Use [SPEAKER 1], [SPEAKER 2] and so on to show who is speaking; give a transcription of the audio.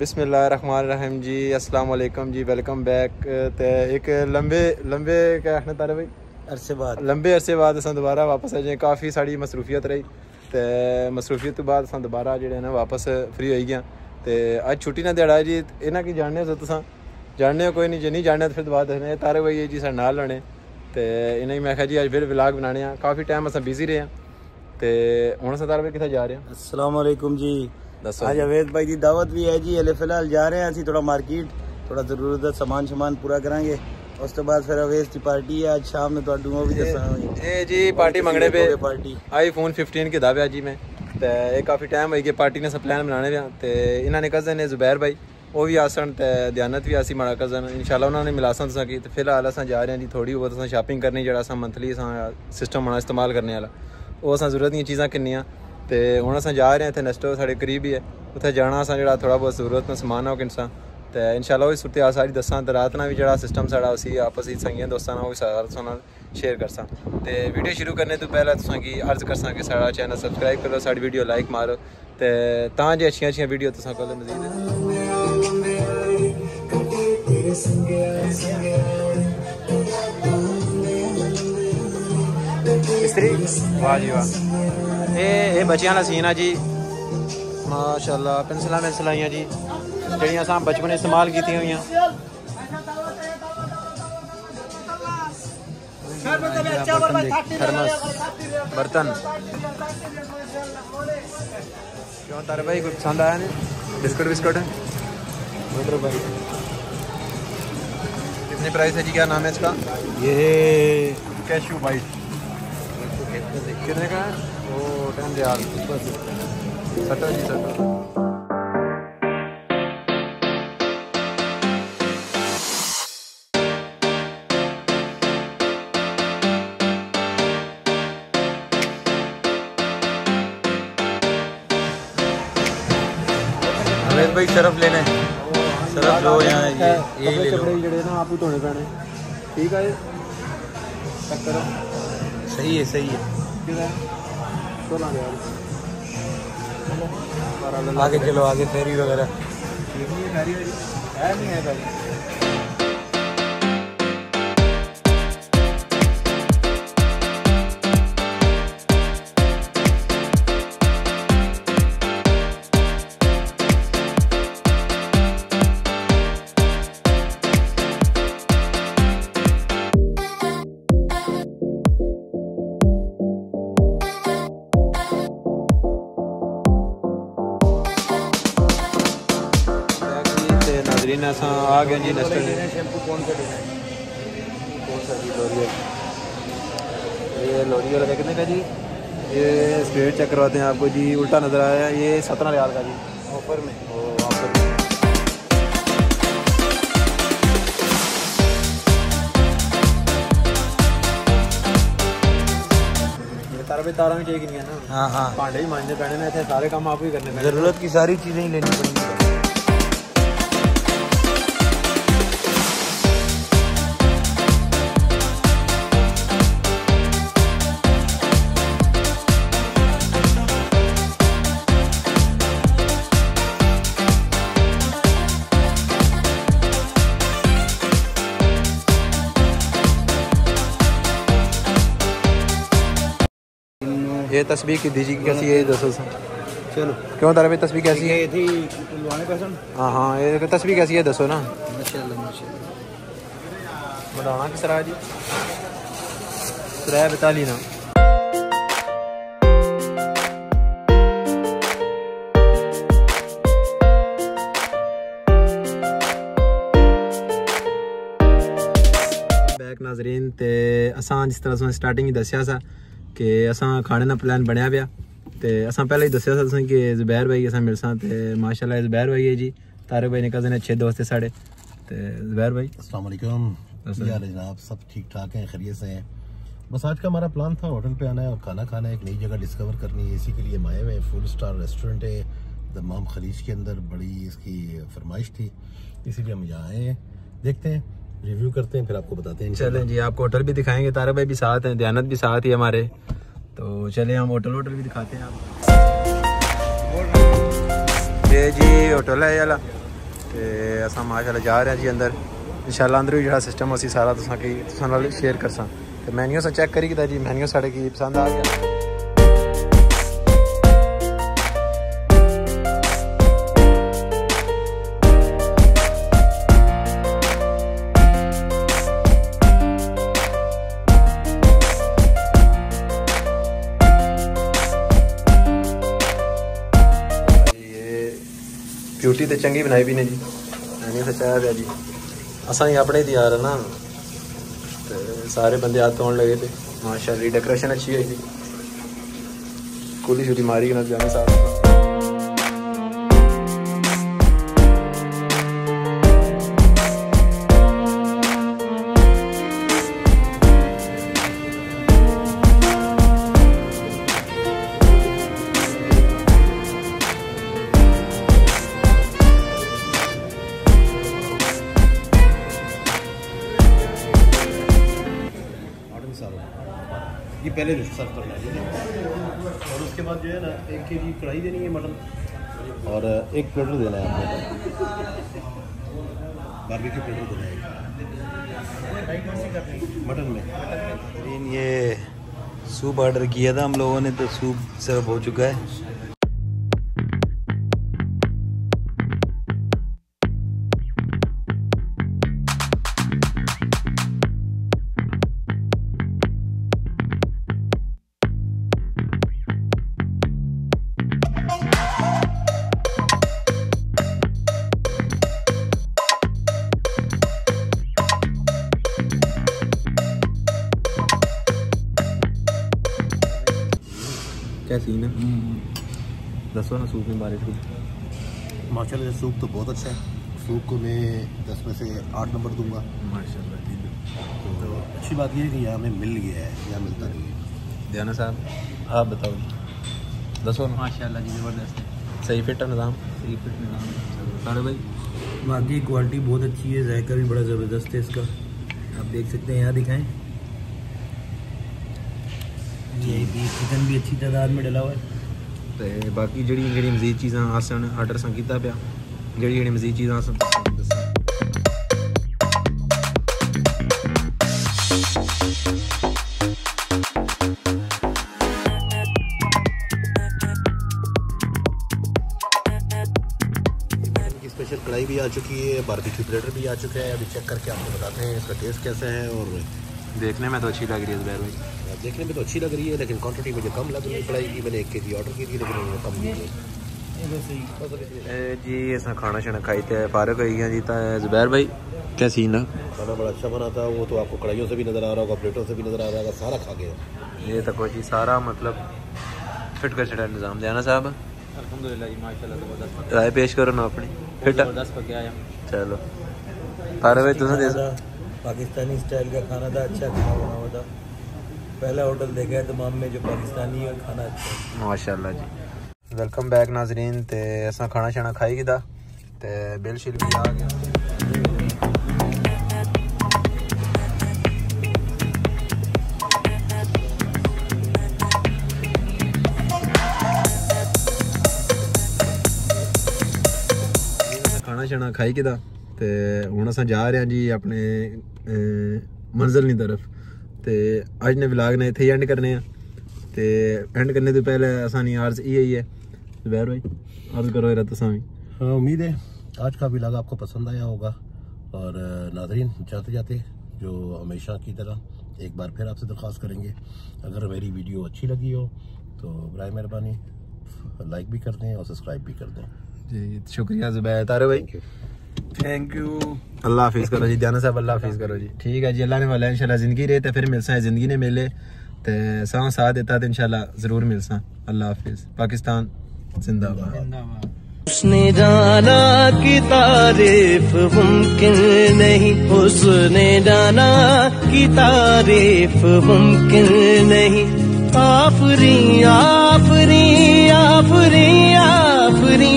[SPEAKER 1] बिसमिल्ल run जी असलकम जी welcome back. ते इक लंबे लंबे क्या आखना तारा भाई?
[SPEAKER 2] अरसे बाद।
[SPEAKER 1] लंबे अरसे बाद अस दोबारा वापस आ जाए काफ़ी सारी मसरूफियत रही। ते मसरूफियत तो बाद अस दोबारा जेह्ड़े ना वापस फ्री होई गए ते अज्ज छुट्टी ना ध्याड़ा जी इन्हें कि जानने हो तुस? जानने कोई नहीं जे नहीं जानने तो फिर दोबारा दसने तारे भाई जी साढ़े नाल होने। ते इ'नेंगी में आखेआ जी अज्ज फिर ब्लाग बनाने काफ़ी टाइम अस बिज़ी रेह् आं। ते हून अस तारे भाई कित्थै जा रहे
[SPEAKER 2] हैं असलम जी।
[SPEAKER 1] ਦੱਸੋ
[SPEAKER 2] ਅੱਜ ਅਵੇਦ ਭਾਈ ਦੀ ਦਾਵਤ ਵੀ ਹੈ ਜੀ ਹਲੇ ਫਿਲਹਾਲ ਜਾ ਰਹੇ ਹਾਂ ਅਸੀਂ ਥੋੜਾ ਮਾਰਕੀਟ ਥੋੜਾ ਜ਼ਰੂਰਤ ਦਾ ਸਮਾਨ ਸ਼ਮਾਨ ਪੂਰਾ ਕਰਾਂਗੇ ਉਸ ਤੋਂ ਬਾਅਦ ਫਿਰ ਅਵੇਸ ਦੀ ਪਾਰਟੀ ਹੈ ਅੱਜ ਸ਼ਾਮ ਨੂੰ ਤੁਹਾਨੂੰ ਉਹ ਵੀ ਦੱਸਾਂਗੇ
[SPEAKER 1] ਇਹ ਜੀ ਪਾਰਟੀ ਮੰਗਣੇ ਪਏ
[SPEAKER 2] ਪਾਰਟੀ
[SPEAKER 1] ਆਈਫੋਨ 15 ਕਿਦਾ ਪਿਆ ਜੀ ਮੈਂ ਤੇ ਇਹ ਕਾਫੀ ਟਾਈਮ ਹੋਈ ਕਿ ਪਾਰਟੀ ਨੇ ਸਭ ਪਲਾਨ ਬਣਾਣੇ ਪਿਆ ਤੇ ਇਹਨਾਂ ਨੇ ਕਜ਼ਨ ਨੇ ਜ਼ੁਬੈਰ ਭਾਈ ਉਹ ਵੀ ਆਸਣ ਤੇ ਦਿਆਨਤ ਵੀ ਆਸੀ ਮਾੜਾ ਕਜ਼ਨ ਇਨਸ਼ਾਅੱਲਾ ਉਹਨਾਂ ਨੇ ਮਿਲਾਸਾਂ ਤੁਸਾਂ ਕੀ ਤੇ ਫਿਲਹਾਲ ਅਸਾਂ ਜਾ ਰਹੇ ਹਾਂ ਜੀ ਥੋੜੀ ਬਹੁਤ ਅਸਾਂ ਸ਼ਾਪਿੰਗ ਕਰਨੀ ਜਿਹੜਾ ਅਸਾਂ ਮੰਥਲੀ ਅਸਾਂ ਸਿਸਟਮ ਬਣਾ ਇਸਤੇਮਾਲ ਕਰਨੇ ਵਾਲਾ ਉਹ ਅਸਾਂ ਜ਼ਰੂਰਤ ਦੀਆਂ ਚੀਜ਼ਾਂ ਕਿੰਨੀਆਂ ਤੇ ਹੁਣ ਅਸਾਂ ਜਾ ਰਹੇ ਹਾਂ ਇੱਥੇ ਨੈਸਟੋ ਸਾਡੇ ਕਰੀਬ ਹੀ ਹੈ। ਉੱਥੇ ਜਾਣਾ ਅਸਾਂ ਜਿਹੜਾ ਥੋੜਾ ਬਹੁਤ ਜ਼ਰੂਰਤ ਦਾ ਸਮਾਨ ਹੈ ਉਹ ਕਿੰਸਾ ਤੇ ਇਨਸ਼ਾਅੱਲਾ ਉਹ ਸੁਰਤੀ ਆ ਸਾਰੀ ਦੱਸਾਂ ਤੇ ਰਾਤ ਨਾਲ ਵੀ ਜਿਹੜਾ ਸਿਸਟਮ ਸਾਡਾ ਅਸੀਂ ਆਪਸ ਵਿੱਚ ਸੰਗੀਆਂ ਦੋਸਤਾਂ ਨਾਲ ਉਹ ਸਾਰਾ ਨਾਲ ਸ਼ੇਅਰ ਕਰਸਾਂ ਤੇ ਵੀਡੀਓ ਸ਼ੁਰੂ ਕਰਨੇ ਤੋਂ ਪਹਿਲਾਂ ਤੁਸਾਂ ਕੀ ਅਰਜ਼ ਕਰਸਾਂ ਕਿ ਸਾਡਾ ਚੈਨਲ ਸਬਸਕ੍ਰਾਈਬ ਕਰੋ ਸਾਡੀ ਵੀਡੀਓ ਲਾਈਕ ਮਾਰੋ। ਤੇ ਤਾਂ ਜੇ ਅੱਛੀਆਂ ਅੱਛੀਆਂ ਵੀਡੀਓ ਤੁਸਾਂ ਕੋਲ ਮਜ਼ੀਦ ਇਸਤਰੀ ਵਾਹ ਜੀ ਵਾਹ। ਇਹ ਇਹ ਬੱਚਿਆਂ ਦਾ ਸੀਨ ਆ ਜੀ ਮਾਸ਼ਾਅੱਲਾ ਪੈਨਸਲਾਂ ਪੈਨਸਲਾਂ ਆਈਆਂ ਜੀ ਜਿਹੜੀਆਂ ਅਸਾਂ ਬਚਪਨ ਇਸਤੇਮਾਲ ਕੀਤੀਆਂ ਹੋਈਆਂ ਬਰਤਨ ਦੇਖ, ਥਰਮਸ ਬਰਤਨ क्यों तारे भाई कुछ पसंद आया नहीं बिस्कुट बिस्कुट उधर भाई कितनी प्राइस है जी क्या नाम है इसका
[SPEAKER 2] ये कैशू बाइट
[SPEAKER 1] कितने का है वो डन यार ऊपर से सटर
[SPEAKER 2] जी सटर भाई शरफ लेना। है शरफ लो यहाँ ये यही ले लो।
[SPEAKER 1] जड़े ना आप ही धोने पैने। ठीक है चेक करो।
[SPEAKER 2] सही है सही है। आगे चलो आगे फेरी वगैरह।
[SPEAKER 1] आ गया जी डस्टर
[SPEAKER 2] शैम्पू कौन सा लेना
[SPEAKER 1] कौन सा जी लॉरियल ये लॉरियल का कितने का जी? ये स्ट्रेट चेक करवाते हैं आपको जी उल्टा नज़र आया ये सत्रह रियाल का जी।
[SPEAKER 2] ऑफ़र में?
[SPEAKER 1] तारा भी चाहिए ना।
[SPEAKER 2] हाँ हाँ।
[SPEAKER 1] भांडे ही मानने पैने में ऐसे सारे काम आप ही करने
[SPEAKER 2] ज़रूरत की सारी चीज़ें ही लेनी पड़ेंगी।
[SPEAKER 1] ये तस्वीर की दीजिए कैसी है दस
[SPEAKER 2] चलो
[SPEAKER 1] क्यों तरह तस्वीर कैसी है हाँ हाँ तस्वीर कैसी है दसो ना बढ़ाना किस तरह जी सराय बताली ना नाजरीन असा जिस तरह स्टार्टिंग दसिया सा कि असा खाने का प्लान बनिया पाया तो असा पहले ही दस्सेआ तुसें कि जुबैर भाई असा मिलसां ते माशाला जुबैर भाई है जी। तारे भाई ने कज़न अच्छे दोस्त है साढ़े। तो जुबैर भाई।
[SPEAKER 3] असलम हाँ जनाब? सब ठीक ठाक हैं खरीय से हैं। बस आज का हमारा प्लान था होटल पे आना है और खाना खाना है एक नई जगह डिस्कवर करनी है। इसी के लिए माए हुए फुल स्टार रेस्टोरेंट है दमाम खलीज के अंदर। बड़ी इसकी फरमाइश थी। इसीलिए हम यहाँ आए हैं। देखते हैं। रिव्यू करते हैं फिर आपको बताते हैं
[SPEAKER 1] चलें जी आपको होटल भी दिखाएंगे तारा भाई भी साथ हैं दयानत भी साथ ही हमारे तो चले हम होटल होटल भी दिखाते हैं आप ये जी होटल है ये वाला ਤੇ ਅਸਾਂ ਮਾਸ਼ਾਅੱਲਾ ਜਾ ਰਹੇ ਹਾਂ ਜੀ ਅੰਦਰ ਇਨਸ਼ਾਅੱਲਾ ਅੰਦਰ ਵੀ ਜਿਹੜਾ ਸਿਸਟਮ ਅਸੀਂ ਸਾਰਾ ਤੁਸਾਂ ਕੀ ਤੁਸਾਂ ਨਾਲ ਸ਼ੇਅਰ ਕਰਸਾਂ ਤੇ ਮੈਨੂ ਸਾ ਚੈੱਕ ਕਰੀ ਕਿਦਾ ਜੀ ਮੈਨੂ ਸਾਡੇ ਕੀ ਪਸੰਦ ਆ ਗਿਆ ਬਿਊਟੀ ਤੇ ਚੰਗੀ ਬਣਾਈ ਵੀ ਨੇ ਜੀ। ਐਵੇਂ ਸੱਚਾ ਹੈ ਜੀ। ਅਸਾਂ ਹੀ ਆਪਣੇ ਦੀ ਯਾਰ ਨਾ। ਤੇ ਸਾਰੇ ਬੰਦੇ ਹੱਥ ਆਉਣ ਲਗੇ ਤੇ। ਮਾਸ਼ਾਅੱਲਾ ਡੈਕੋਰੇਸ਼ਨ ਅੱਛੀ ਹੋਈ ਸੀ ਕੁਲੀ ਛੁਰੀ ਮਾਰੀ ਨਾ ਜਾਨੇ ਸਾਹਿਬ
[SPEAKER 3] सालन ये पहले सर्व करना है और उसके बाद जो है ना एक के जी कढ़ाई देनी है मटन। और एक प्लेटर देना है आपको। के प्लेटर देना है। मटन में।
[SPEAKER 2] इन ये सूप ऑर्डर किया था हम लोगों ने तो सूप सर्व हो चुका है।
[SPEAKER 1] क्या सीन है? दसो ना सूप में बारे सूप
[SPEAKER 3] माशाल्लाह सूप तो बहुत अच्छा है। सूप को मैं दस में से आठ नंबर दूँगा।
[SPEAKER 1] माशाल्लाह जी
[SPEAKER 3] तो अच्छी बात यह है कि यहाँ हमें मिल गया है यहाँ मिलता नहीं है।
[SPEAKER 1] दियाना साहब आप बताओ। जी दसो ना?
[SPEAKER 4] माशाल्लाह जी ज़बरदस्त है।
[SPEAKER 1] सही फिट है निज़ाम?
[SPEAKER 4] सही फिट निज़ाम।
[SPEAKER 1] सारे भाई?
[SPEAKER 2] बाकी क्वालिटी बहुत अच्छी है जायका भी बड़ा ज़बरदस्त है इसका। आप देख सकते हैं यहाँ दिखाएँ। ये भी चिकन भी अच्छी तादाद में डला हुआ है
[SPEAKER 1] ਤੇ ਬਾਕੀ ਜਿਹੜੀ ਜਿਹੜੀ ਮਜ਼ੀਦ ਚੀਜ਼ਾਂ ਆਸਣ ਆਰਡਰ ਸਾਂ ਕੀਤਾ ਪਿਆ ਜਿਹੜੀ ਜਿਹੜੀ ਮਜ਼ੀਦ ਚੀਜ਼ਾਂ ਆਸਣ ਤੁਹਾਨੂੰ ਦੱਸਾਂ
[SPEAKER 3] की स्पेशल कढ़ाई भी आ चुकी है बारबेक्यू प्लेटर भी आ चुका है अभी चेक करके आपको बताते हैं इसका टेस्ट कैसा है और
[SPEAKER 1] देखने में तो अच्छी लग रही है जबैर भाई
[SPEAKER 3] देखने में तो अच्छी लग रही है लेकिन क्वान्टिटी मुझे कम लग रही पड़ेगी मैंने एक के जी ऑर्डर की थी लेकिन उन्होंने कम
[SPEAKER 1] दी जी इसमें खाना शाना खाई थे फारग हो गया जी जुबैर भाई क्या सीन है?
[SPEAKER 3] खाना बड़ा अच्छा बना था वो तो आपको कढ़ाइयों से भी नज़र आ रहा होगा प्लेटों से भी नज़र आ रहा होगा सारा खा गया।
[SPEAKER 1] ये तो तक जी सारा मतलब फिट कर चढ़ा निज़ाम जाना साहब। राय पेश करो ना अपनी। फिट चलो। तारा भाई तुम
[SPEAKER 2] पाकिस्तानी स्टाइल का खाना था अच्छा खाना बना हुआ था। पहला होटल देखा है तमाम में जो पाकिस्तानी है, खाना अच्छा
[SPEAKER 1] माशाल्लाह जी। वेलकम बैक नाजरीन, ते असा खाना शाना खाई कीता, ते बिल शिल भी आ गया। खाना शाना खाई कि ਤੇ ਹੁਣ ਅਸਾਂ ਜਾ ਰਹੇ ਹਾਂ ਜੀ ਆਪਣੇ ਅਹ, ਮੰਜ਼ਿਲ ਦੀ ਤਰਫ ਤੇ ਅੱਜ ਨੇ ਵਲੌਗ ਨੇ ਇੱਥੇ ਐਂਡ ਕਰਨੇ ਆ ਤੇ ਐਂਡ करने ਤੋਂ पहले आसानी आर्ज ये ही है जुबैर भाई अर्ज करो इरा तसामी
[SPEAKER 3] हाँ, उम्मीद है आज का व्लॉग आपको पसंद आया होगा और अ, नाजरीन जाते जाते जो हमेशा की तरह एक बार फिर आपसे दरख्वास्त करेंगे अगर मेरी वीडियो अच्छी लगी हो तो बर मेहरबानी लाइक भी कर दें और सब्सक्राइब भी कर दें
[SPEAKER 1] जी शुक्रिया जुबैर तारे भाई
[SPEAKER 2] थैंक यू
[SPEAKER 1] अल्लाह हाफिज करो जी दियाना साहब अल्लाह हाफिज करो जी। ठीक है जी अल्लाह ने वाला इंशाल्लाह ज़िंदगी रहे तो फिर मिलसा है ज़िंदगी ने मिले ते सां साथ देता तो इंशाल्लाह ज़रूर मिलसा। अल्लाह हाफिज। पाकिस्तान जिंदाबाद।
[SPEAKER 4] जिंदाबाद।
[SPEAKER 5] उसने जाना कि तारीफ़ मुमकिन नहीं उसने जाना कि तारीफ़ मुमकिन नहीं। आफरी आफरी आफरी।